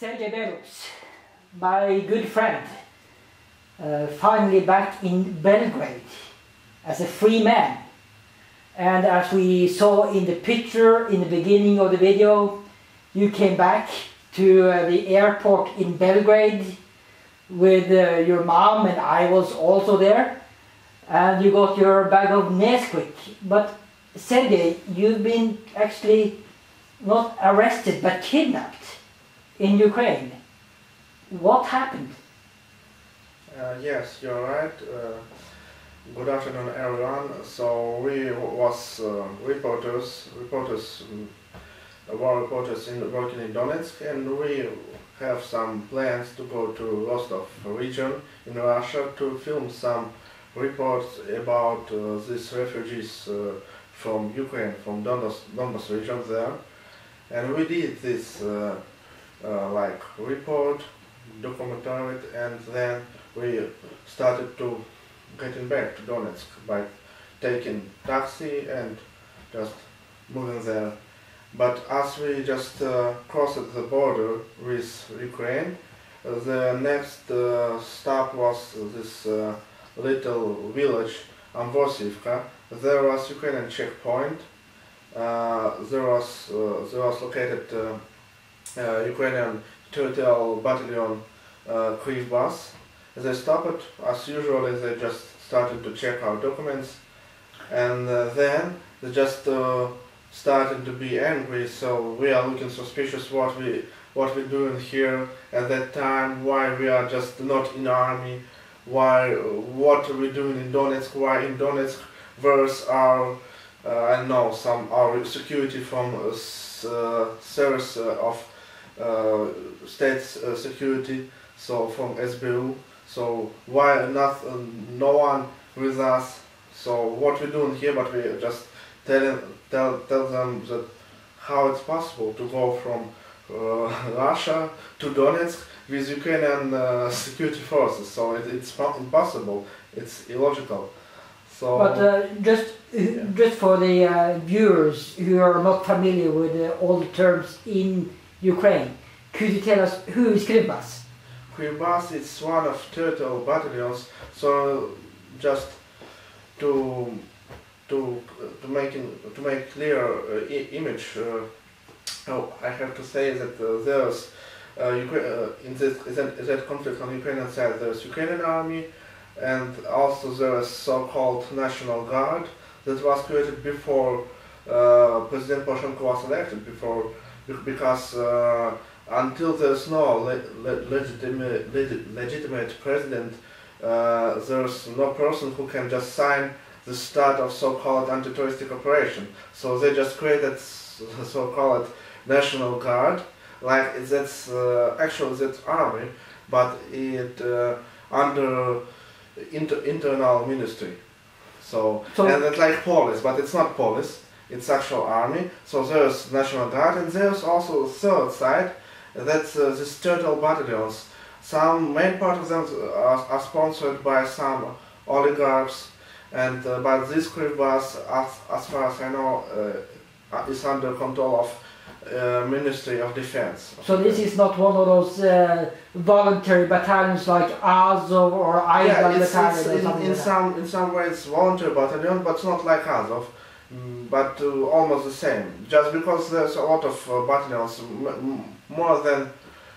Sergei Belous, my good friend, uh, finally back in Belgrade as a free man. And as we saw in the picture in the beginning of the video, you came back to uh, the airport in Belgrade with uh, your mom and I was also there. And you got your bag of Nesquik. But Sergei, you've been actually not arrested but kidnapped in Ukraine. What happened? Uh, yes, you're right. Uh, good afternoon, everyone. So we was uh, reporters, reporters, um, war reporters in working in Donetsk, and we have some plans to go to Rostov region in Russia to film some reports about uh, these refugees uh, from Ukraine, from Donbass, Donbass region there. And we did this uh, like report, documented it, and then we started to getting back to Donetsk by taking taxi and just moving there. But as we just uh, crossed the border with Ukraine, uh, the next uh, stop was this uh, little village Amvrosiivka. There was Ukrainian checkpoint. Uh, there was there was located Ukrainian territorial battalion uh, Kryvbas. They stopped as usual. They just started to check our documents, and then they just started to be angry so we are looking suspicious what we what we're doing here at that time why we are just not in army why what are we doing in Donetsk why in Donetsk where's our uh, I know some our security from uh, uh service uh, of uh, state uh, security so from SBU so why not no one with us so what we're doing here but we just tell tell tell them that how it's possible to go from uh, Russia to Donetsk with Ukrainian uh, security forces. So it, it's impossible. It's illogical. So. But uh, just yeah. just for the uh, viewers who are not familiar with all the terms in Ukraine, could you tell us who is Kryvbas? Kryvbas is one of turtle battalions. So just to to to make to make clear uh, image. oh, I have to say that uh, there's uh, in this in that conflict on Ukrainian side there's Ukrainian army and also there is so-called National Guard that was created before uh, President Poroshenko was elected before because uh, until there's no le le legitimate, legitimate president uh, there's no person who can just sign the start of so-called anti-terroristic operation. So they just created so-called National Guard, like that's uh, actually that's army, but it uh, under inter internal ministry. So, so and it's like police, but it's not police. It's actual army. So there's National Guard, and there's also a third side. That's uh, these turtle battalions. Some main part of them are, are sponsored by some oligarchs and uh, but this Kryvbas, as, as far as I know, uh, is under control of uh, Ministry of Defense. So this is not one of those uh, voluntary battalions like Azov or Aidar yeah, it's, it's in, in like some in some ways voluntary battalion, but not like Azov, but uh, almost the same. Just because there's a lot of uh, battalions, more than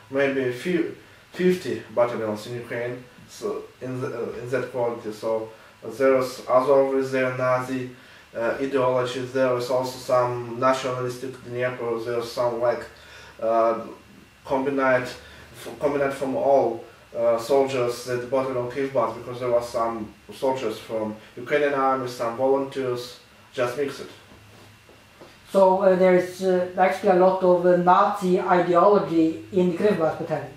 maybe few, 50 battalions in Ukraine, so in the, in that quality. So there's Azov with their Nazi uh, ideology, there is also some nationalistic Dnieper, there's some like uh, combined, combined from all uh, soldiers that battled on Kryvbas because there was some soldiers from Ukrainian army, some volunteers, just mix it. So uh, there's uh, actually a lot of uh, Nazi ideology in the Kryvbas battalion.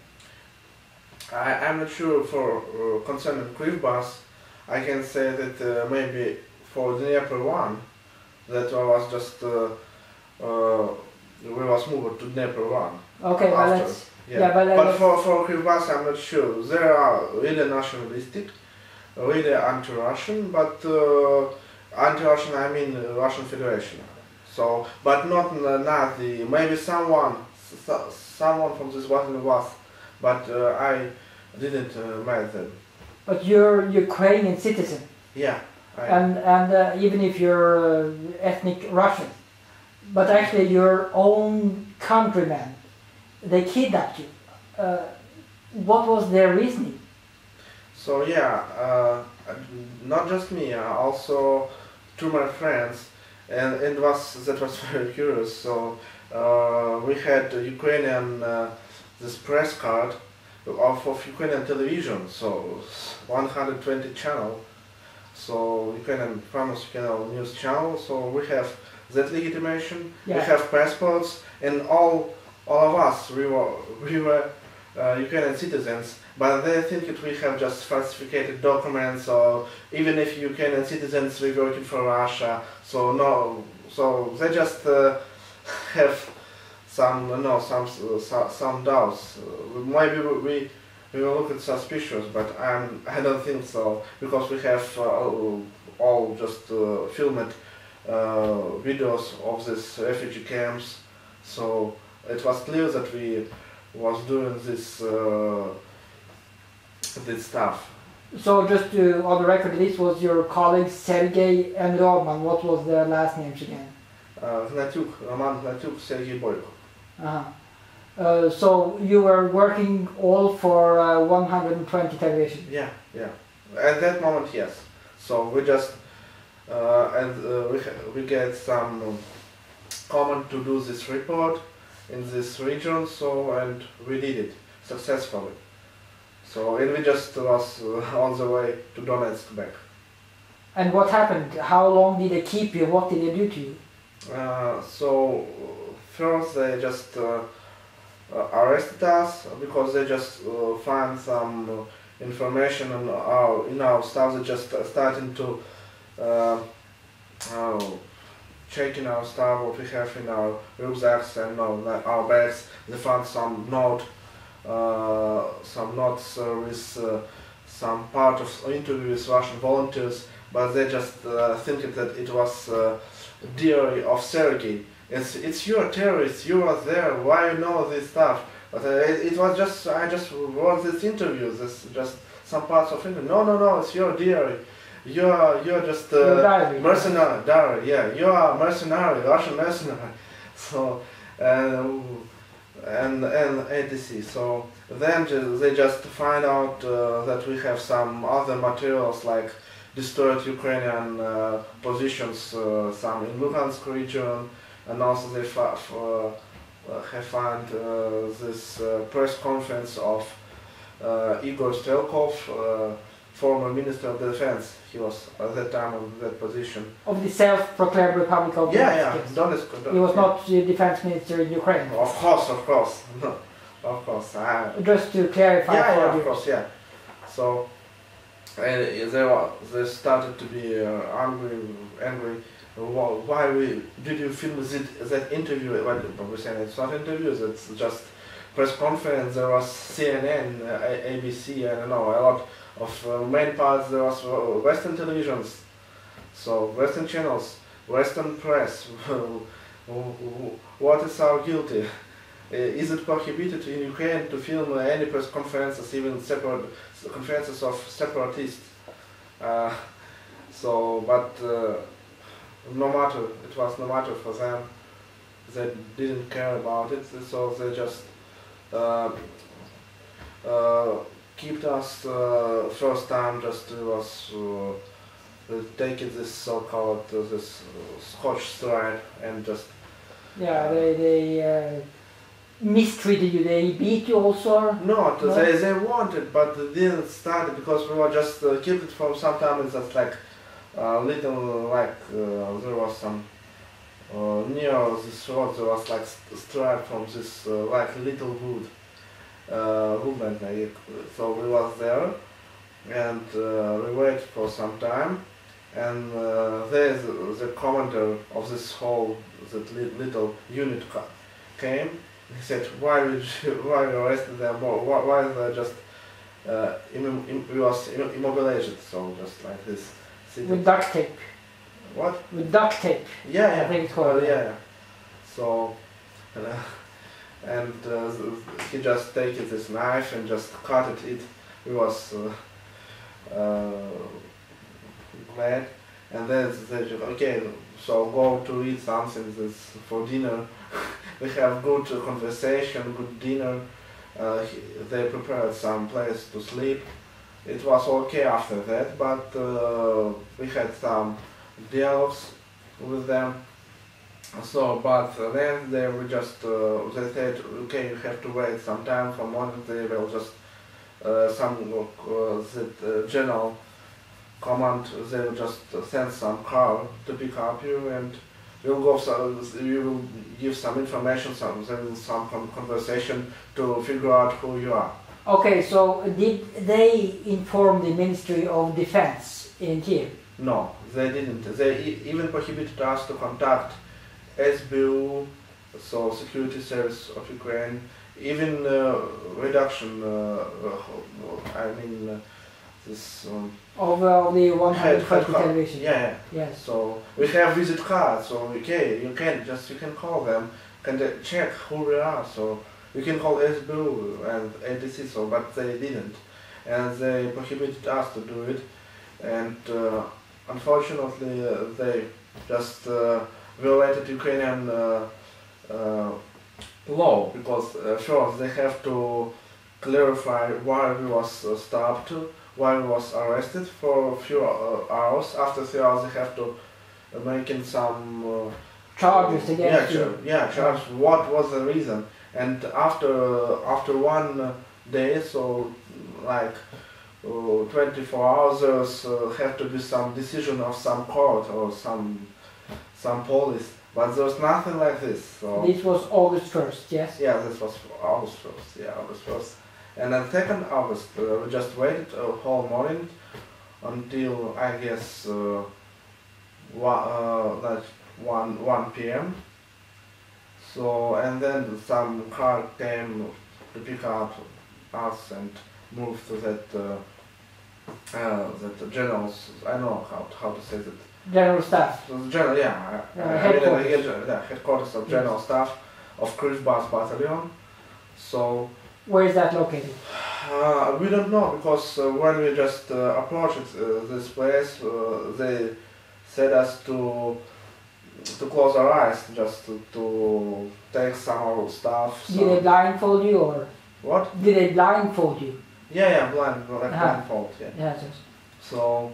I, I'm not sure for uh, concerning Kryvbas, I can say that uh, maybe for the Dnieper 1, that was just, uh, uh, we was moved to Dnieper 1. Okay, well let's, yeah. yeah. but, but for, for Kryvbas I'm not sure. They are really nationalistic, really anti-Russian, but uh, anti-Russian I mean Russian Federation. So, but not Nazi, maybe someone, so, someone from this Washington was, but uh, I didn't uh, meet them. But you're Ukrainian citizen, Yeah, I, and and uh, even if you're uh, ethnic Russian, but actually your own countrymen, they kidnapped you. Uh, what was their reasoning? So yeah, uh, not just me, uh, also two my friends, and it was that was very curious. So uh, we had a Ukrainian uh, this press card of, of Ukrainian television, so 120 channel, so Ukrainian famous Ukrainian news channel. So we have that legitimation, we have passports, and all all of us we were we were uh, Ukrainian citizens, but they think that we have just falsified documents, or even if Ukrainian citizens we working for Russia, so no, so they just uh, have some no some some, some doubts. Uh, maybe we. we will look at suspicious, but I'm, I don't think so because we have uh, all, all just uh, filmed uh, videos of these refugee camps, so it was clear that we was doing this uh, this stuff. So just to, on the record, this was your colleague Sergei and Roman. What was their last names again? Uh, Gnatyuk, Roman Gnatyuk, Sergei Boyko. Uh-huh. Uh, so you were working all for uh, 120 television. Yeah, yeah. At that moment, yes. So we just uh, and uh, we we get some comment to do this report in this region. So and we did it successfully. So and we just was uh, on the way to Donetsk back. And what happened? How long did they keep you? What did they do to you? Uh, so first they just uh, uh, arrested us because they just uh, find some information in our in our stuff. They just uh, starting to uh, checking our stuff, what we have in our rucksacks and uh, our bags. They found some note, uh, some notes uh, with uh, some part of interview with Russian volunteers, but they just uh, thinking that it was. Uh, diary of Sergei. It's it's your terrorist. You are there. Why you know this stuff? But uh, it, it was just I just wrote this interview. This just some parts of it. No, no, no. It's your diary. You are you're just Your uh, mercenary. Diary. Yeah, you are mercenary. Russian mercenary. So uh, and and etc. So then ju- they just find out uh, that we have some other materials like destroyed Ukrainian uh, positions, uh, some in Luhansk region, and also they uh, uh, have found uh, this uh, press conference of uh, Igor Strelkov, uh, former Minister of Defense. He was at that time in that position. Of the self-proclaimed Republic of Yeah, yeah, Donetsk. Donetsk. He was yeah. not the defense minister in Ukraine. Of course, of course. of course. I, Just to clarify yeah, for yeah, you. of course, yeah. So, and they were, they started to be uh, angry, angry. Why, why we did you film that, that interview? Well, we saying it's not interviews. It's just press conference. There was CNN, uh, ABC. I don't know a lot of uh, main parts. There was uh, Western televisions, so Western channels, Western press. what is our guilty? Is it prohibited in Ukraine to film any press conferences, even separate conferences of separatists? Uh, so, but uh, no matter, it was no matter for them. They didn't care about it, so they just uh, uh, kept us uh, first time just uh, was uh, uh, taking this so-called uh, this uh, Scotch stride and just Yeah, they, they uh, mistreated you. They beat you also. Not, No? they, they wanted, but they didn't start it because we were just uh, kept it from sometimes just like uh, little like uh, there was some uh, near this road there was like st- stripe from this uh, like little wood woman like, so we was there and uh, we wait for some time and uh, there the, commander of this whole that li- little unit ca- came he said, why did you, why you arrested them? Why, why they just uh, Im, im, was im, immobilized, so just like this. With duct tape. What? With duct tape. Yeah, I yeah. think it's called, Uh, yeah. So, uh, and uh, he just take this knife and just cut it. It was uh, uh, glad, and then they said, okay, so go to eat something this for dinner. we have good conversation, good dinner. Uh, he, they prepared some place to sleep. It was okay after that, but uh, we had some dialogues with them. So, but then they were just, uh, they said, okay, you have to wait some time for morning, they will just, uh, some, uh, the uh, general command, they will just send some car to pick up you and you'll go, so you will give some information, some, then some conversation to figure out who you are. Okay, so did they inform the Ministry of Defense in Kiev? No, they didn't. They even prohibited us to contact SBU, so Security Service of Ukraine, even uh, reduction. Uh, uh, I mean, uh, this um, uh, the head, 120 card. television? Yeah, Yes. So we have visit cards. So okay, you can just you can call them, can they check who we are. So you can call SBU and ADC. So but they didn't, and they prohibited us to do it, and uh, unfortunately uh, they just uh, violated Ukrainian uh, uh, law because uh, first they have to clarify why we was uh, stopped, why we was arrested for a few uh, hours. After three hours, they have to uh, making some uh, Charges yeah, against you? char- yeah, charge. What was the reason? And after after one day, so like uh, 24 hours, uh, have to be some decision of some court or some some police. But there was nothing like this. So This was August 1st, yes? yeah, this was August first. Yeah, August first. And on second August, uh, we just waited a whole morning until I guess uh, one, uh, like one one p.m. So and then some car came to pick up us and move to that uh, uh, that generals. I don't know how how to say that. General Staff. So general, yeah, Uh, I- I mean, headquarters. yeah, headquarters of general staff of Kryvbas Battalion. So Where is that located? uh, we don't know because uh, when we just uh, approached uh, this place, uh, they said us to to close our eyes, just to, to take some of our stuff. Did they blindfold you or what? did they blindfold you? Yeah, yeah, blind, like Uh-huh. blindfold. Yeah. Yes, yes. So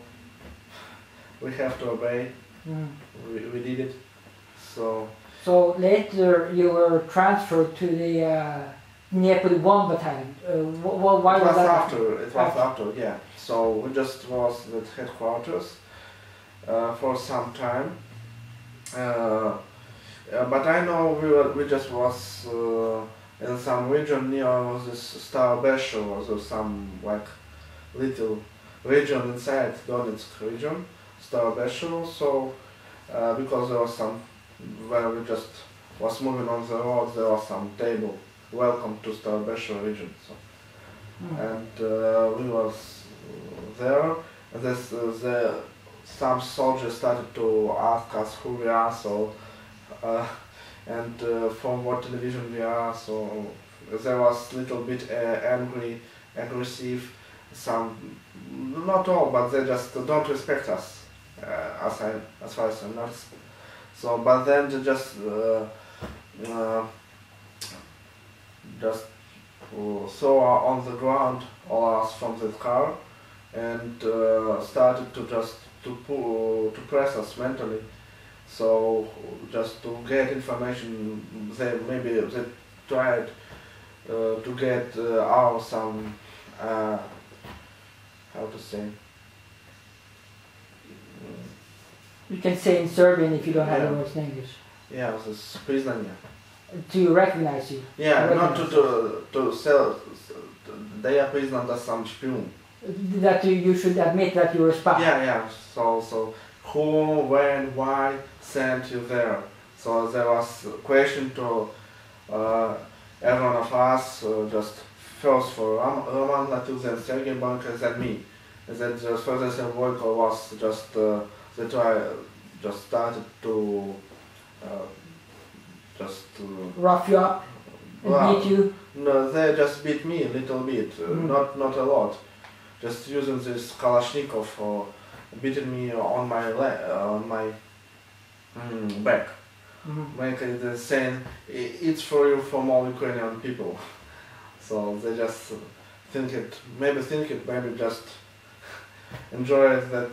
we have to obey. Mm. We, we did it. So So later you were transferred to the uh, 1 battalion. Uh, wh- wh- why it was after. It was After. after. Yeah. So we just was at headquarters uh, for some time. Uh, uh, but I know we were, we just was uh, in some region near this Starobeshevo or some like little region inside Donetsk region, Starobeshevo. So uh, because there was some where we just was moving on the road, there was some table welcome to Starobeshevo region. So Mm. and uh, we was there. And this, uh, the, some soldiers started to ask us who we are, so uh, and uh, from what television we are. So there was little bit uh, angry, aggressive. Some, not all, but they just don't respect us, uh, as I, as far as I noticed. So, but then they just uh, uh, just saw on the ground all us from the car and uh, started to just to pull, to press us mentally. So just to get information, they maybe they tried uh, to get uh, our some uh, how to say. You can say in Serbian if you don't have the words in English. Yeah, z priznanja. To recognize you. Yeah, to not to, to, to sell, They are prisoners da sam špijun. That you, you should admit that you were spy. Yeah, yeah, so, so who, when, why sent you there? So there was a question to uh, everyone of us, uh, just first for Roman Gnatyuk, then Sergey Banka, then me. And then the further work was just uh, that I just started to uh, just to Rough you up. and Wow. beat you. No, they just beat me a little bit, uh, Mm. not not a lot. Just using this Kalashnikov for beating me on my le- uh, on my mm, back. Mhm. Like they're saying, it's for you from all Ukrainian people. So they just uh, think it, maybe think it, maybe just enjoy that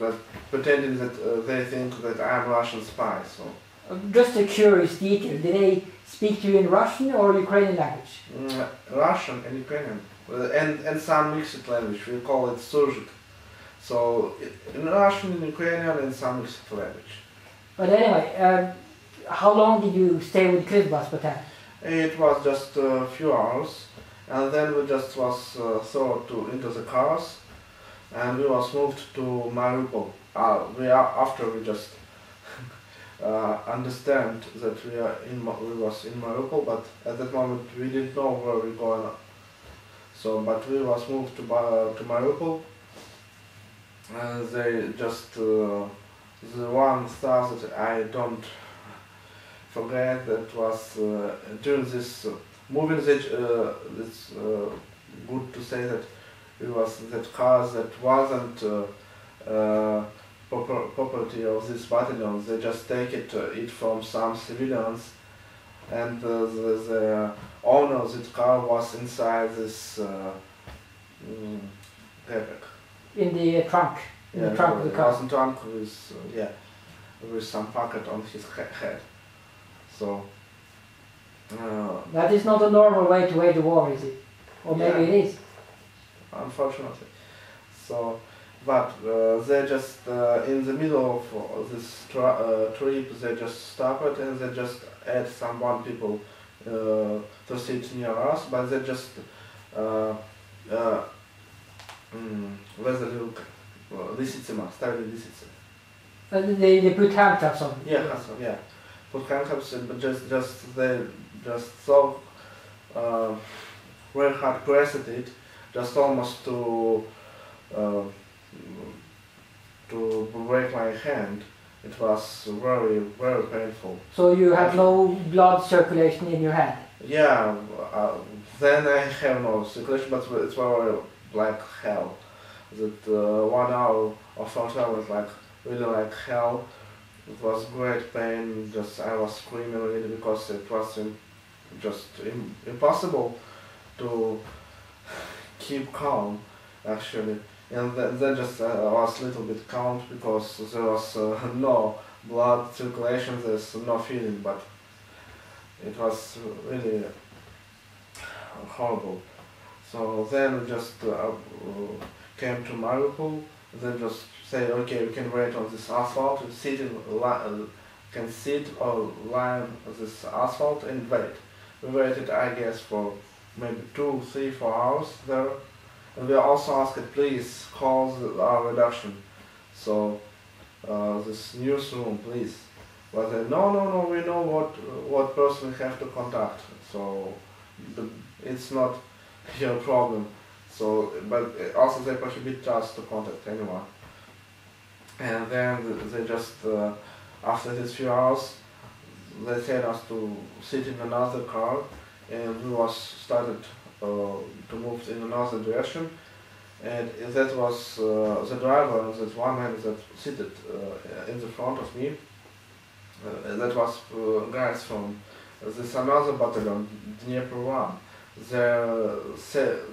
that pretending that uh, they think that I'm Russian spy. So Uh, Just a curious detail. Did they speak to you in Russian or Ukrainian language? mm, Russian and Ukrainian, uh, and and some mixed language. We call it Surzhyk. So in Russian, in Ukrainian, and some mixed language. But anyway, um, how long did you stay with Kryvbas Battalion? It was just a few hours, and then we just was uh, thrown to into the cars, and we was moved to Mariupol. Uh, we are after we just uh, understand that we are in we was in Mariupol, but at that moment we didn't know where we going. So, but we was moved to Ba- to Mariupol. And they just uh, the one stuff that I don't forget that was uh, during this uh, moving uh, it's uh, good to say that it was that cars that wasn't uh, uh, proper- property of this battalion they just take it uh, it from some civilians and uh, the, the owner of that car was inside this uh, mm. In the uh, trunk? In the trunk of the car? was in trunk with uh, yeah with some pocket on his head so uh, That is not a normal way to wage a war, is it? Or maybe Yeah. it is unfortunately. So, but uh, they just uh, in the middle of uh, this uh, trip, they just stopped and they just add some one people uh, to sit near us, but they just uh, uh, mm, vezali lisicima, stavili lisice. They, they put handcuffs on. Yeah, handcuffs, yeah. Put handcuffs, but just just they just so uh, very hard pressed it just almost to uh, to break my hand. It was very very painful. So you have no blood circulation in your hand. Yeah, uh, then I have no circulation, but it's very like hell. That uh, one hour or four was like really like hell. It was great pain. Just I was screaming really because it was im- just Im- impossible to keep calm actually. And then, then just uh, was a little bit calm because there was uh, no blood circulation. There's no feeling, but it was really horrible. So then we just uh, came to Mariupol. Then just say, okay, we can wait on this asphalt. We sit in, can sit or lie on this asphalt and wait. We waited, I guess, for maybe two, three, four hours there. And we also asked, please call our reduction. So uh, this newsroom, please. But they, no, no, no, we know what what person we have to contact. So the, it's not your problem. So, but also they prohibit us to contact anyone. And then they just uh, after these few hours, they said us to sit in another car, and we was started uh, to move in another direction. And that was uh, the driver, that one man that seated uh, in the front of me. Uh, that was uh, guys from this another battalion, Dnieper One. They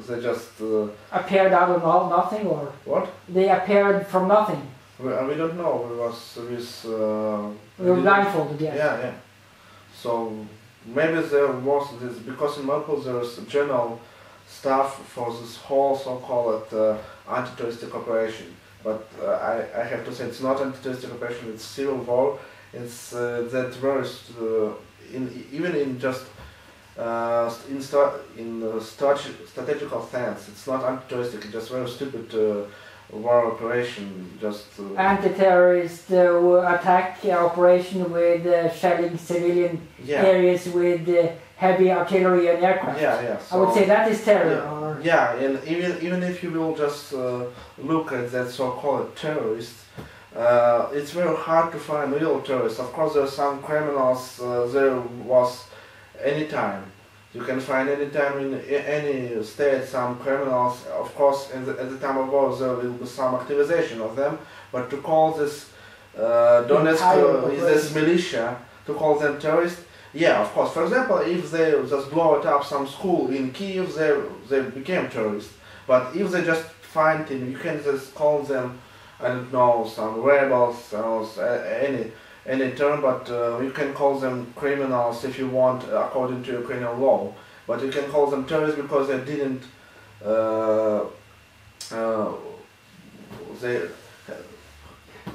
they just uh, Appeared out of no- nothing or what? they appeared from nothing. We, uh, we don't know. We was with. Uh, We were we blindfolded, yes. Yeah, yeah. So maybe there was this because in Mariupol there is general staff for this whole so-called uh, anti-terroristic operation. But uh, I, I have to say it's not anti-terroristic operation. It's civil war. It's uh, that terrorist uh, in even in just uh, in sta- in uh, strate- strategical sense. It's not anti-terroristic. It's just very stupid war operation. Just uh, Anti-terrorist uh, attack uh, operation with uh, shelling civilian yeah, areas with uh, heavy artillery and aircraft. yeah, yeah. I would say that is terror. Yeah. Yeah, and even even if you will just uh, look at that so-called terrorist, uh, it's very hard to find real terrorists. Of course, there are some criminals. Uh, there was any time, You can find any time in any state some criminals. Of course, in the, at the time of war there will be some activization of them. But to call this uh, Donetsk uh, this militia to call them terrorists, yeah, of course. For example, if they just blow it up some school in Kiev, they they became terrorists. But if they just find him, you can just call them, I don't know, some rebels or a- any any term, but uh, you can call them criminals if you want, according to Ukrainian law. But you can call them terrorists because they didn't. Uh, uh, they.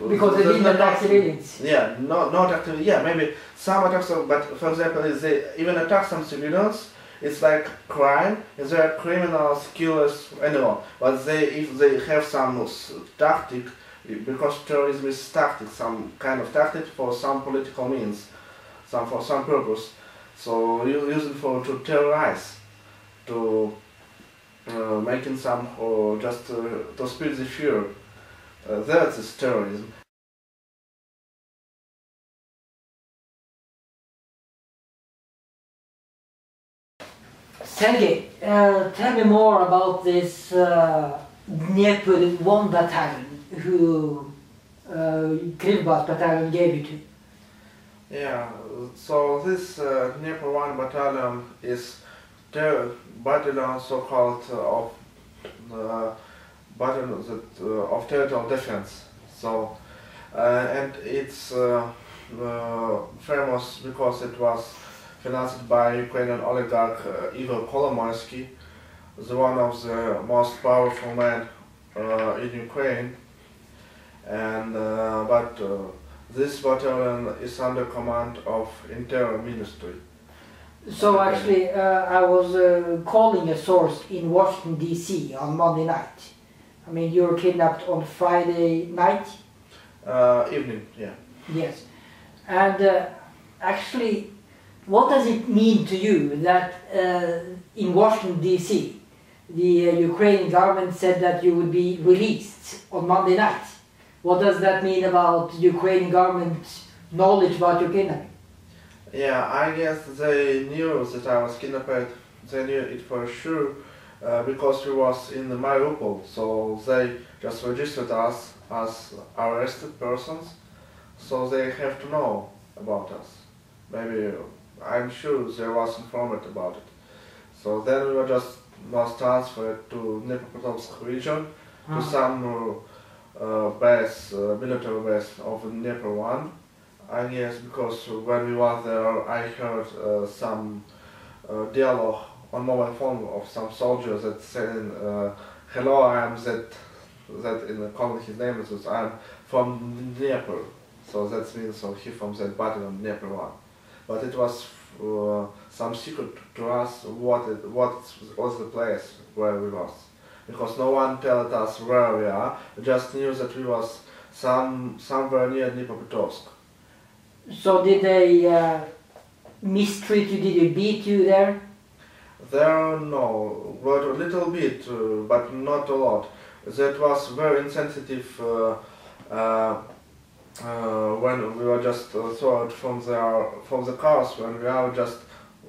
Because they didn't not- attack civilians. yeah, not not actively. Yeah, maybe some attacks, but for example, if they even attack some civilians, it's like crime. If they are criminals, killers, anyone. But they, if they have some tactic, because terrorism is tactic, some kind of tactic for some political means, some for some purpose. So you use it for to terrorize, to uh, making some or just uh, to spread the fear. Uh, that is terrorism. Sergey, uh, tell me more about this uh, Dnieper 1 battalion who uh, Krivbas battalion gave you to. Yeah, so this uh, Dnieper 1 battalion is the battalion so-called uh, of uh, battalion that, uh, of territorial defense. So, uh, and it's uh, uh, famous because it was financed by Ukrainian oligarch uh, Igor Kolomoisky, the one of the most powerful men in Ukraine. And uh, but uh, this battalion is under command of Interior Ministry. So actually, uh, I was uh, calling a source in Washington D.C. on Monday night. I mean, you were kidnapped on Friday night. Uh, evening, yeah. Yes, and uh, actually, what does it mean to you that uh, in Washington D.C. the uh, Ukrainian government said that you would be released on Monday night? What does that mean about Ukrainian government's knowledge about your kidnapping? Yeah, I guess they knew that I was kidnapped. They knew it for sure uh, because we was in the Mariupol. So they just registered us as arrested persons. So they have to know about us. Maybe I'm sure they was informed about it. So then we were just was transferred to Dnipropetrovsk region to some uh, uh, base, uh, military base of Dnieper 1. And yes, because when we were there, I heard uh, some uh, dialogue on mobile phone of some soldiers that saying, uh, "Hello, I am that that in the calling his name is I'm from Dnieper." So that means so he from that battalion Dnieper 1. But it was uh, some secret to us what it, what was the place where we was because no one told us where we are. We just knew that we was some somewhere near Dnipropetrovsk. So did they uh, mistreat you? Did they beat you there? There, no, but a little bit, uh, but not a lot. That was very insensitive uh, uh, uh, when we were just uh, thrown from the from the cars when we are just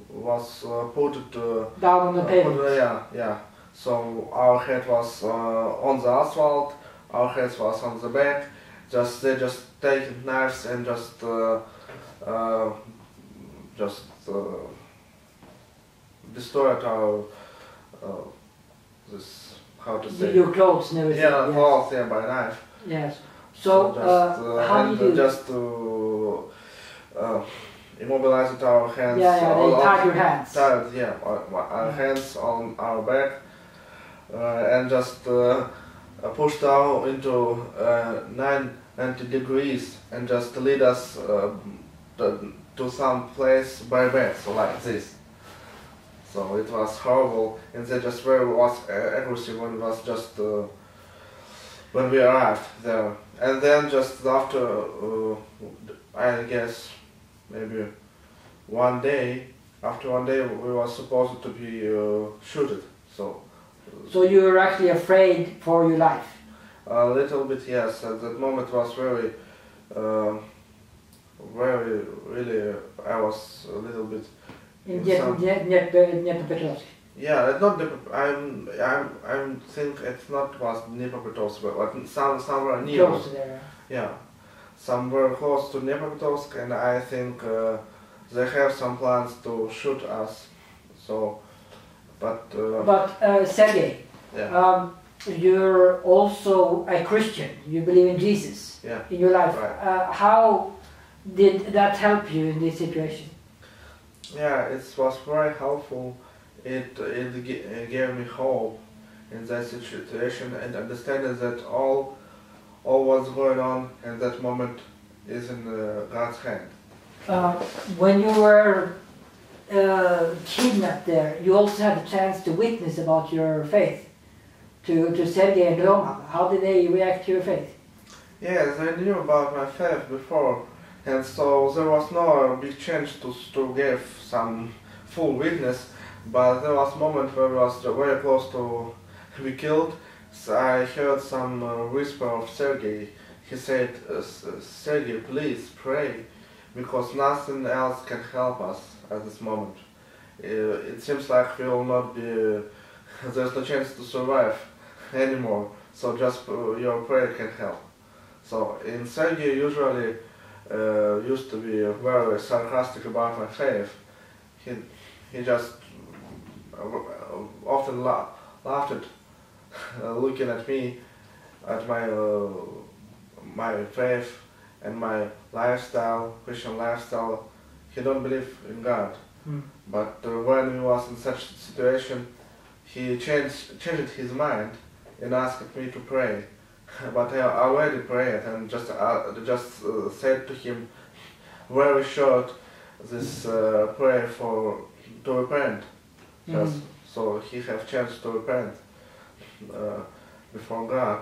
was uh, put uh, Down on the pavement? yeah, yeah. So our head was uh, on the asphalt, our head was on the back. Just they just take knives and just uh, uh, just uh, destroyed our uh, this how to say Your clothes and everything? yeah yes. cloth yeah by knife. Yes. So, just, uh, how do you just to uh, immobilize our hands. Yeah, yeah, all they tied your hands. tied, yeah, our, our hands on our back and just uh, uh, pushed down into uh, 90 degrees and just lead us uh, to, some place by bed, so like this. So it was horrible, and they just very was uh, aggressive when it was just uh, when we arrived there, and then just after, uh, I guess maybe one day after one day we were supposed to be uh, shooted. So So you were actually afraid for your life? a little bit yes at that moment was very uh, very really i was a little bit some- Dnepropetrovsk. Yeah, it's not the. I'm. I'm. I'm think it's not was Dnipropetrovsk, but some somewhere near. Close there. Yeah, somewhere close to Dnipropetrovsk, and I think uh, they have some plans to shoot us. So, but uh, But uh, Sergey, yeah, um, you're also a Christian. You believe in Jesus yeah. in your life. Right. Uh, how did that help you in this situation? Yeah, it was very helpful. It it uh, gave me hope in that situation and understanding that all all what's going on in that moment is in uh, God's hand. Uh, when you were uh, kidnapped there, you also had a chance to witness about your faith to, to Sergei and Roman. How did they react to your faith? Yes, I knew about my faith before, and so there was no big change to to give some full witness. But there was a moment where I was very close to be killed. So I heard some uh, whisper of Sergei. He said, uh, "Sergei, please pray, because nothing else can help us at this moment. Uh, it seems like we will not be. there's no chance to survive anymore. So just uh, your prayer can help." So in Sergei usually uh, used to be very sarcastic about my faith. He he just uh, often la- laughed at looking at me, at my uh, my faith and my lifestyle, Christian lifestyle. He don't believe in God, Hmm. but uh, when he was in such situation, he changed changed his mind and asked me to pray. But I already prayed and just uh, just uh, said to him very short this uh, prayer for to repent. Just Mhm. so he have chance to repent uh, before God.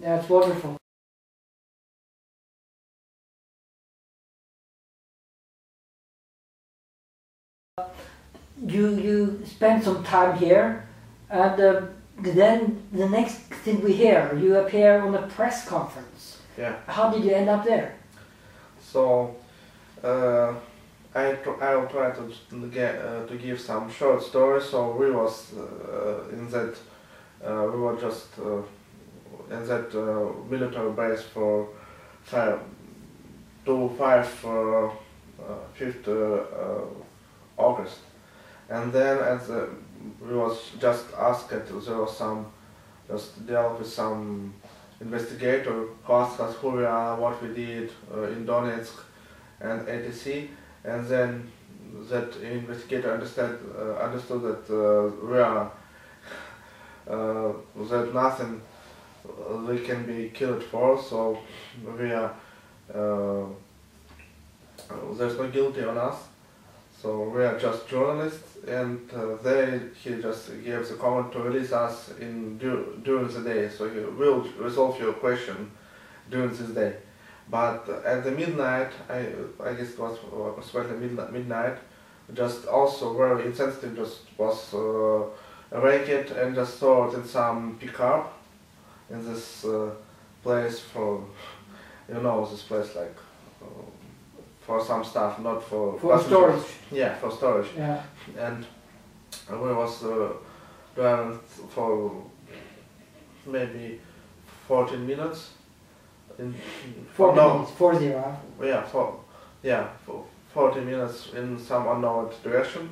That's wonderful. You you spend some time here, and uh, then the next thing we hear, you appear on a press conference. Yeah. How did you end up there? So uh, I tr- I will try to to get uh, to give some short stories. So we was uh, in that uh, we were just uh, in that uh, military base for five to five uh, uh, fifth uh, uh, August, and then as uh, we was just asked there was some just dealt with some investigator who asked us who we are, what we did uh, in Donetsk and etc. And then that investigator understood uh, understood that uh, we are uh, that nothing uh, we can be killed for, so we are uh, there's no guilty on us. So we are just journalists, and uh, they he just gave the comment to release us in dur- during the day. So he will resolve your question during this day. But at the midnight, I I guess it was approximately midnight, midnight, just also very insensitive, just was uh, and just stored in some pickup in this uh, place for you know this place like for some stuff, not for For passengers. storage. Yeah, for storage. Yeah. And we was uh, driving for maybe 14 minutes. In, Four no, minutes. Four zero. yeah, for yeah, for 40 minutes in some unknown direction.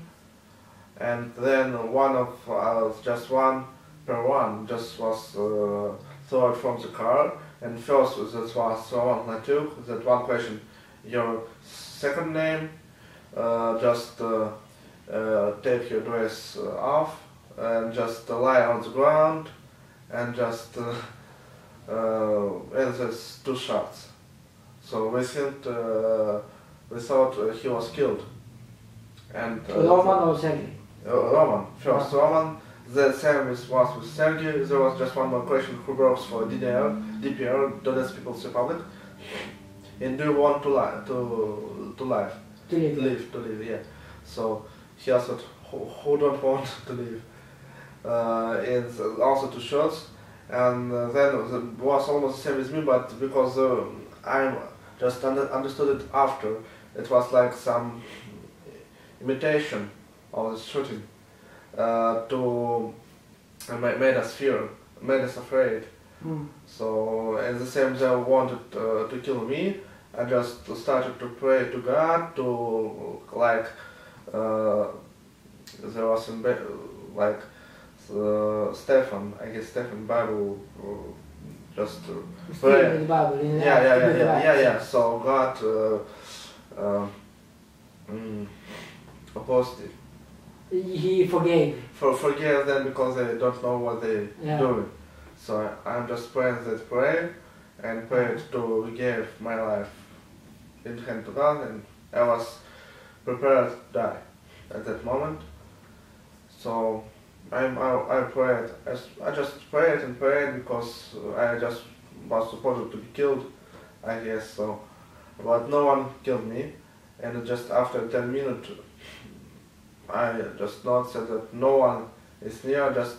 And then one of us, just one per one, just was uh, thrown from the car. And first that was someone I took that one question, your second name, uh, just uh, uh, take your dress uh, off and just uh, lie on the ground and just uh, uh, two shots. So we think uh, we thought uh, he was killed. And uh, Roman or Sergei? uh, Roman first Roman. The same was was with Sergei. There was just one more question: Who works for DDR, DPR, Donetsk People's Republic? And do you want to live to to live? To To live. live, to live, yeah. So he answered, who, who don't want to live? Uh, and also two shots. And uh, then it was almost the same with me, but because uh, I just under, understood it after, it was like some imitation of the shooting uh, to uh, ma- made us fear, made us afraid. Mm. So at the same they wanted uh, to kill me. I just started to pray to God to like uh, there was in like uh, Stephen, I guess Stephen Bible uh, just uh, Pray. Bible. The yeah, yeah, yeah, yeah, yeah, yeah. So God uh, uh, mm, opposed it. He forgave. For forgive them because they don't know what they Yeah. doing. So I, I'm just praying that prayer and prayed to give my life in hand to God and I was prepared to die at that moment. So I'm, I, I prayed, I, I just prayed and prayed because I just was supposed to be killed, I guess so. But no one killed me and just after 10 minutes I just noticed that no one is near, just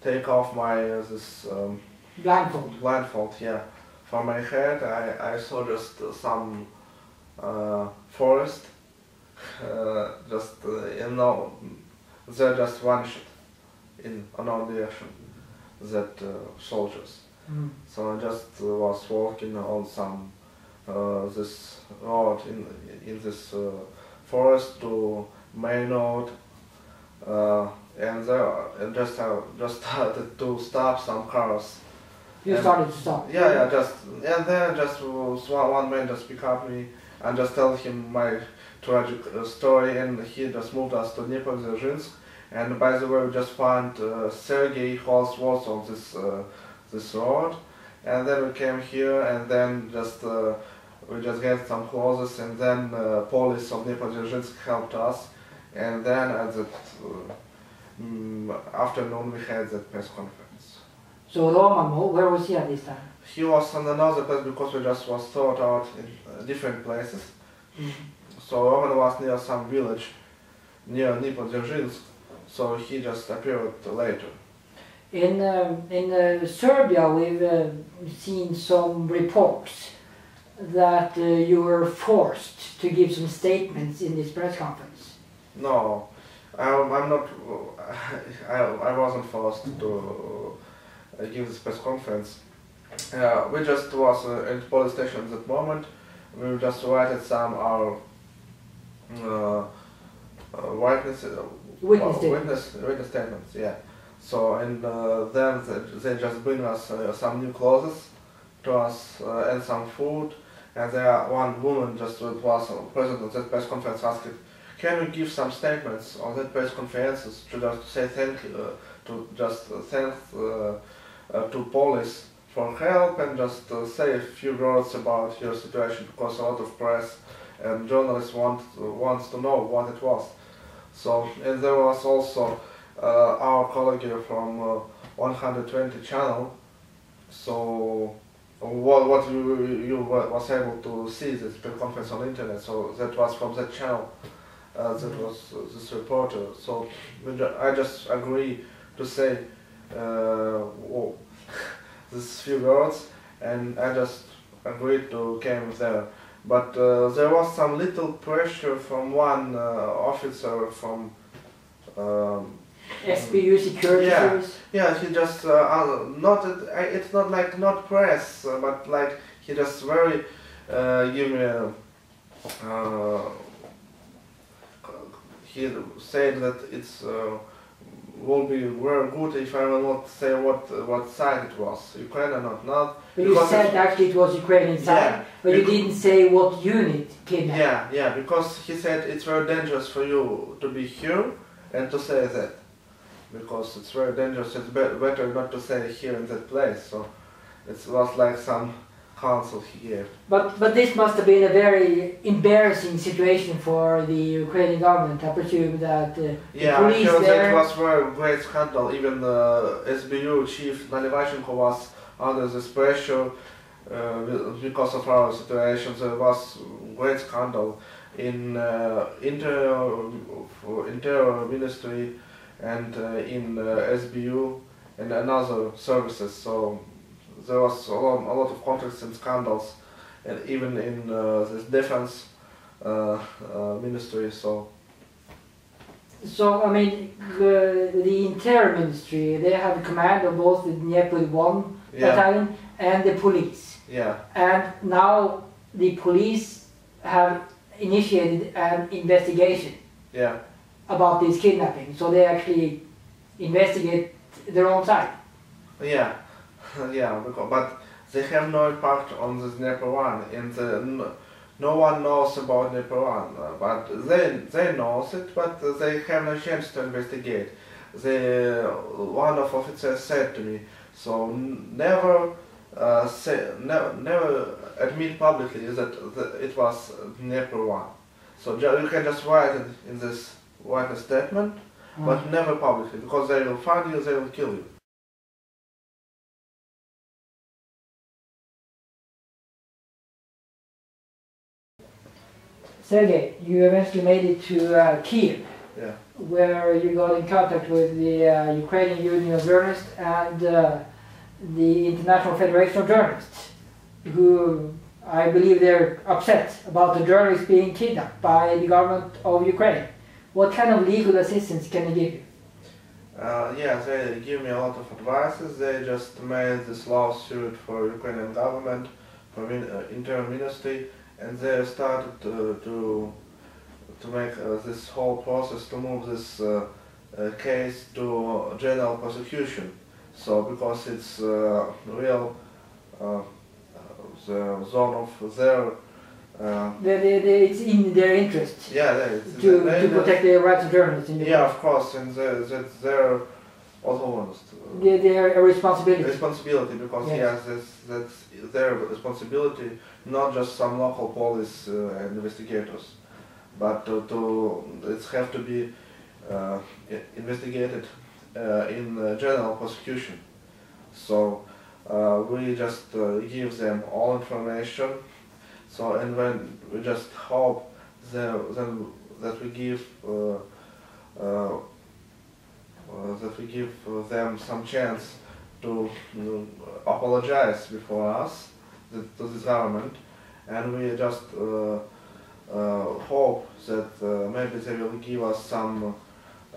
take off my uh, this um, Blindfold. blindfold yeah from my head I, I saw just uh, some uh, forest uh, just uh, you know they just vanished in another direction that uh, soldiers Mm. so I just was walking on some uh, this road in in this uh, forest to main road, uh, and there and just uh, just started to stop some cars. You started to stop. Yeah, yeah, just and then just one, one man just pick up me and just tell him my tragic uh, story, and he just moved us to Dnipro And by the way, we just found uh, Sergei Halls was on this uh, this road, and then we came here, and then just uh, we just get some clothes, and then uh, police of Dnipro helped us, and then at that uh, mm, afternoon we had that press conference. So Roman, where was he at this time? He was on another place because we just was thought out in uh, different places. Mm. So Roman was near some village near Dnipro so he just appeared later. In um, in uh, Serbia, we've uh, seen some reports that uh, you were forced to give some statements in this press conference. No, I, I'm not. I, I wasn't forced to give this press conference. Uh, we just was uh, in the police station at that moment. We just writed some our uh, uh, witnesses. Witness uh, statements. witness witness statements. Yeah. So and uh, then they, they just bring us uh, some new clothes to us uh, and some food. And there one woman just was present at that press conference asked can you give some statements on that press conferences to just say thank uh, to just uh, thank to police for help and just uh, say a few words about your situation because a lot of press and journalists want wants to know what it was. So and there was also uh, our colleague from uh, 120 channel. So what what you you was able to see this press conference on internet. So that was from that channel. Uh, that was uh, this reporter. So I just agree to say uh, whoa, these few words, and I just agreed to came there. But uh, there was some little pressure from one uh, officer from. Um, SBU security Yeah. service. yeah, he just uh, not it's not like not press, uh, but like he just very uh, give me. A, uh, he said that it's uh, will be very good if I will not say what what side it was, Ukraine or not, not. But you said actually it was Ukrainian side, Yeah, but you didn't say what unit kidnapped. Yeah, yeah, because he said it's very dangerous for you to be here and to say that. Because it's very dangerous, it's be- better not to say here in that place. So it was like some counsel he gave. But but this must have been a very embarrassing situation for the Ukrainian government. I presume that uh, Yeah, police because there- it was very great scandal. Even the SBU chief Nalyvaichenko was under this pressure uh, because of our situation. There was great scandal in uh, interior, interior ministry and uh, in uh, SBU and another services. So there was a lot, a lot of conflicts and scandals, and even in uh, this defense uh, uh, ministry. So So I mean, the, the interior ministry they have command of both the Dnieper one Yeah, battalion and the police. yeah, And now the police have initiated an investigation yeah, about this kidnapping. So they actually investigate their own side. yeah, yeah. Because, but they have no impact on the Dnieper one, and the, no, no one knows about Dnieper one. uh, But they they knows it, but they have no chance to investigate. The one of officers said to me, so never. Uh, say, never, never admit publicly that, that it was Dnieper one. So you can just write it in this write a statement, but never publicly because they will find you, they will kill you. Sergey, you eventually made it to uh, Kiev, Yeah. where you got in contact with the uh, Ukrainian Union of Journalists and uh, the International Federation of Journalists, who I believe they're upset about the journalists being kidnapped by the government of Ukraine. What kind of legal assistance can they give you? Uh, yeah, they give me a lot of advices. They just made this lawsuit for Ukrainian government, for min- uh, internal ministry, and they started to to, to make uh, this whole process to move this uh, uh, case to general prosecution. So because it's uh, real uh, the zone of their uh, They, they, they, it's in their interest yeah they, to, to protect the rights of journalists yeah of course and they, that they're also honest. uh, They, they're a responsibility. responsibility because Yes. yes, that's, that's their responsibility, not just some local police uh, investigators, but to, to it have to be uh, investigated uh, in uh, general prosecution. So uh, we just uh, give them all information. So and when we just hope then that we give. That we give them some chance to apologize before us, to this government, and we just uh, uh, hope that uh, maybe they will give us some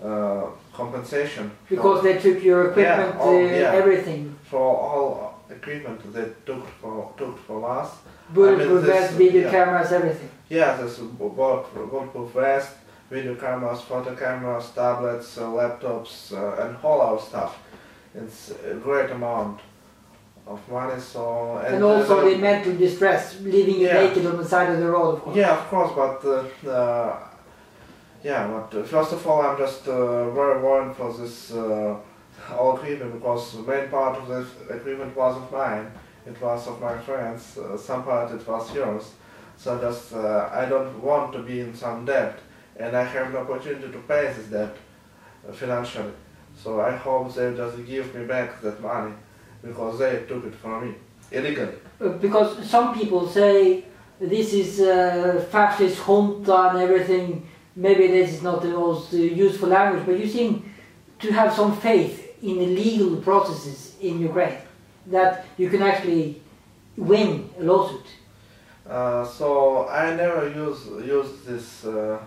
uh, compensation Because they took your equipment, oh, uh, yeah. everything. for all equipment they took for took from us. Bulletproof this- vest, video yeah. cameras, everything. Yeah, there's both bulletproof vest, video cameras, photo cameras, tablets, uh, laptops, uh, and all our stuff. It's a great amount of money. So And, also uh, the mental distress, leaving you Yeah. naked on the side of the road, of course. Yeah, of course, but uh, yeah, but uh, first of all, I'm just uh, very worried for this uh, all equipment because the main part of this agreement wasn't mine. It was of my friends. Uh, some part it was yours. So just uh, I don't want to be in some debt, and I have an opportunity to pay this debt uh, financially. So I hope they just give me back that money because they took it from me illegally. Uh, Because some people say this is uh, fascist junta and everything. Maybe this is not the most uh, useful language, but you seem to have some faith in the legal processes in Ukraine that you can actually win a lawsuit. Uh, so I never use use this uh,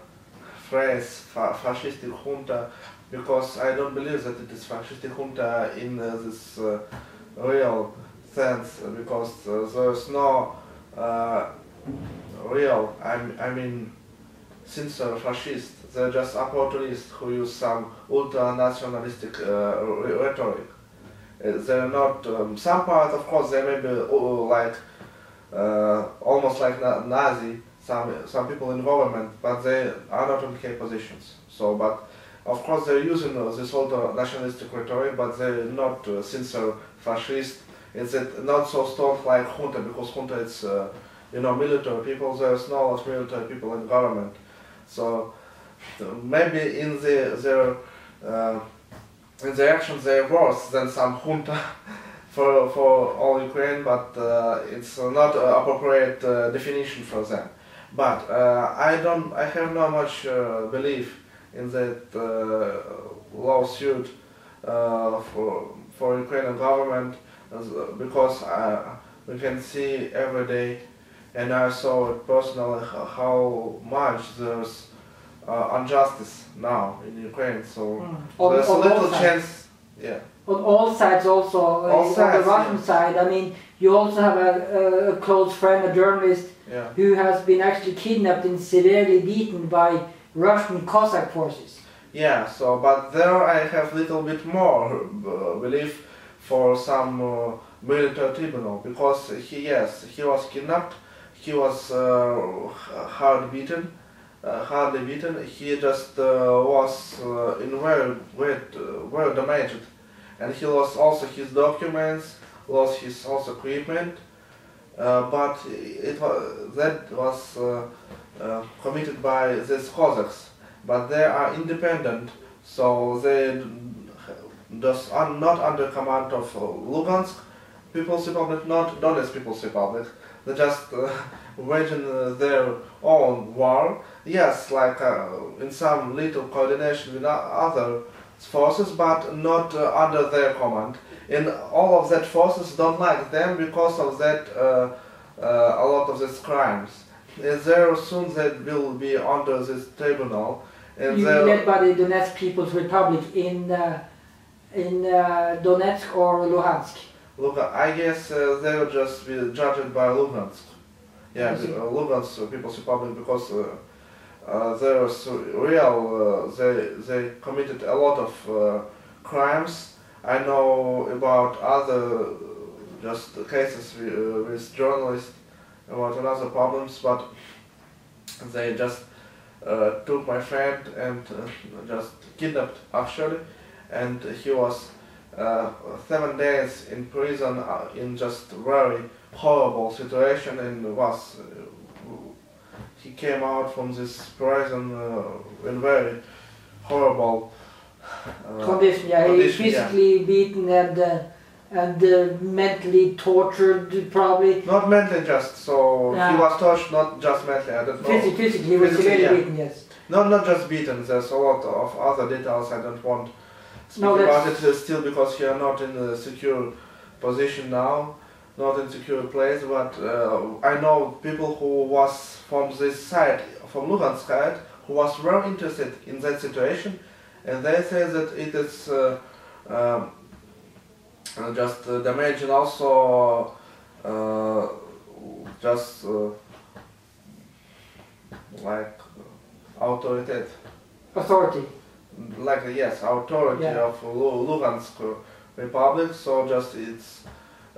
phrase fa- fascistic junta because I don't believe that it is fascistic junta in uh, this uh, real sense because uh, there's no uh, real I mean sincere fascist they're just opportunists who use some ultra nationalistic uh, rhetoric they're not um, some part of course they may be like almost like na- Nazi, some some people in government, but they are not in key positions. So, but of course they're using uh, this ultra nationalistic rhetoric, but they're not uh, sincere fascist. It's not so strong like junta because junta is uh, you know military people. There's no lot military people in government. So maybe in the their uh, in their actions they're worse than some junta. for for all Ukraine, but uh, it's not an appropriate uh, definition for them. But uh, I don't, I have not much uh, belief in that uh, lawsuit for for Ukrainian government because uh, we can see every day, and I saw it personally how much there's uh, injustice now in Ukraine. So Mm. On, there's a on all little sides. chance. Yeah. On all sides also, uh, All on sides, the Russian yeah. side, I mean, you also have a, a, a close friend, a journalist, Yeah. who has been actually kidnapped and severely beaten by Russian Cossack forces. Yeah, so but there I have little bit more belief for some uh, military tribunal because he yes he was kidnapped, he was uh, hard beaten, uh, hardly beaten. He just uh, was uh, in very very uh, very damaged, and he lost also his documents, lost his also equipment. But it was that was committed by these Cossacks but they are independent, so they just are not under command of uh, Lugansk People's Republic, not Donetsk People's Republic. They just uh, waging uh, their own war. Yes, like uh, in some little coordination with other forces, but not uh, under their command. And all of that forces don't like them because of that uh, a lot of these crimes. And there soon they will be under this tribunal. You there- led by the Donetsk People's Republic in uh, in uh, Donetsk or Luhansk. Look, I guess uh, they will just be judged by Luhansk. Yeah, I see. the, uh, uh, People's Republic because uh, uh, they were so real. Uh, they they committed a lot of uh, crimes. I know about other just cases with, uh, with journalists about another problems, but they just took my friend and uh, just kidnapped actually, and he was uh, seven days in prison uh, in just very horrible situation and was uh, he came out from this prison uh, in very horrible uh, condition, yeah, he condition, yeah. physically beaten and uh, and uh, mentally tortured, probably. not mentally just so Yeah. he was touched not just mentally I don't know Physi- physically, he was Physically, severely yeah. beaten, yes. No, not just beaten. There's a lot of other details I don't want to speak No, about it uh, still because you are not in a secure position now, not in secure place. But uh, I know people who was from this side, from Luhansk side, who was very interested in that situation, and they say that it is uh, um, uh, just uh, and also uh, just uh, like authority, Authority. like yes, authority Yeah. of Lu- Lugansk Republic. So just it's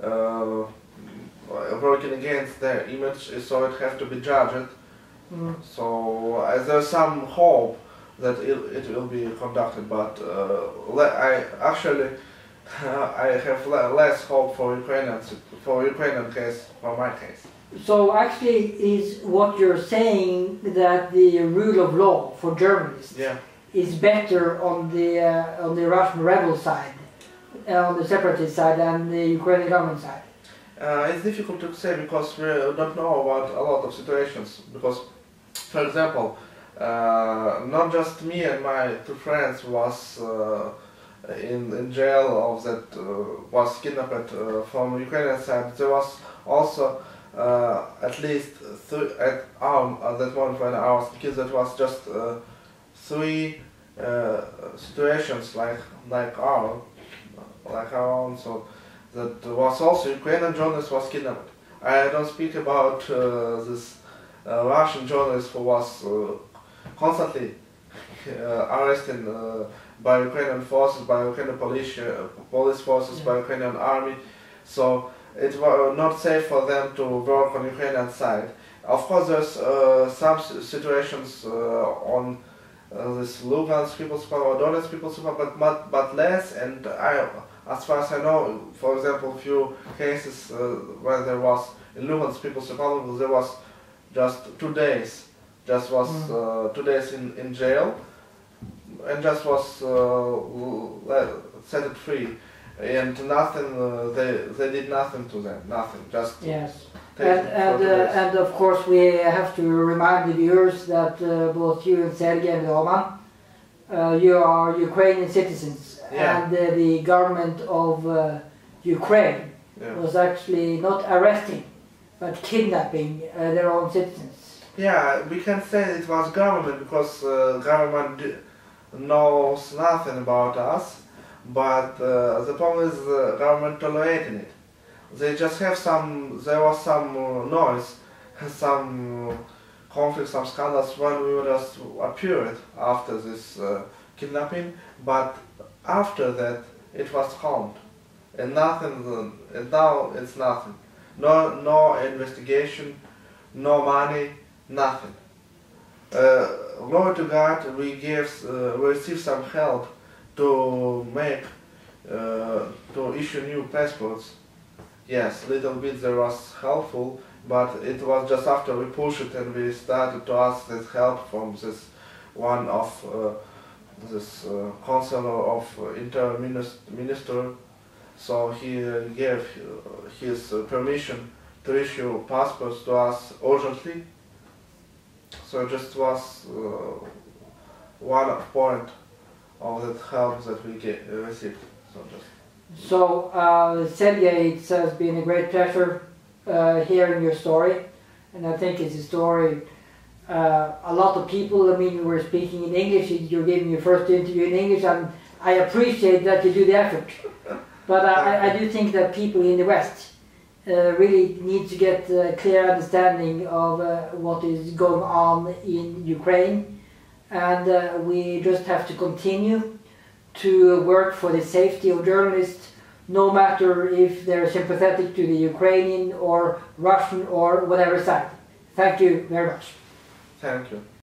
uh, working against their image, so it has to be judged. Mm. So uh, there's some hope that it, it will be conducted, but uh, I actually I have less hope for Ukrainian for Ukrainian case for my case. So actually, is what you're saying that the rule of law for journalists Yeah. is better on the uh, on the Russian rebel side, uh, on the separatist side, than the Ukrainian government side? Uh, it's difficult to say because we don't know about a lot of situations. Because, for example, uh, not just me and my two friends was uh, in, in jail of that uh, was kidnapped uh, from Ukrainian side. There was also uh, at least th- at um, at that moment when I was kids, that was just three situations like like our like our own. So that was also Ukrainian journalist was kidnapped. I don't speak about uh, this uh, Russian journalist who was uh, constantly arrested uh, by Ukrainian forces, by Ukrainian police, uh, police forces, by Ukrainian army. So it was not safe for them to work on Ukrainian side. Of course, there's uh, some situations uh, on uh, this Lugansk People's Power, Donetsk People's Power, but, but, but less. And I, as far as I know, for example, a few cases uh, where there was in Lugansk People's Republic, there was just two days, just was uh, two days in, in jail, and just was uh, le- set it free. And nothing, uh, they they did nothing to them, nothing, just Yes. And, and, uh, and of course, we have to remind the viewers that uh, both you and Sergei and Roman, uh, you are Ukrainian citizens, Yeah. and uh, the government of uh, Ukraine yeah. was actually not arresting, but kidnapping uh, their own citizens. Yeah, we can say it was government because uh, government knows nothing about us, but uh, the problem is the government tolerating it. They just have some. There was some uh, noise, some uh, conflict, some scandals when we just appeared after this uh, kidnapping, but after that it was calmed, and nothing. And now it's nothing. No, no investigation, no money, nothing. Uh, glory to God, we gave, uh, we received some help to make, uh, to issue new passports. Yes, little bit there was helpful, but it was just after we pushed it and we started to ask this help from this one of uh, this uh, counselor of uh, inter minister. So he uh, gave uh, his permission to issue passports to us urgently. So it just was uh, one point of that help that we get, received. So just So, uh, Celia, it has been a great pleasure uh, hearing your story, and I think it's a story. Uh, a lot of people, I mean, we're speaking in English, you're giving your first interview in English, and I appreciate that you do the effort. But I, I do think that people in the West uh, really need to get a clear understanding of uh, what is going on in Ukraine, and uh, we just have to continue to work for the safety of journalists, no matter if they're sympathetic to the Ukrainian or Russian or whatever side. Thank you very much. thank you.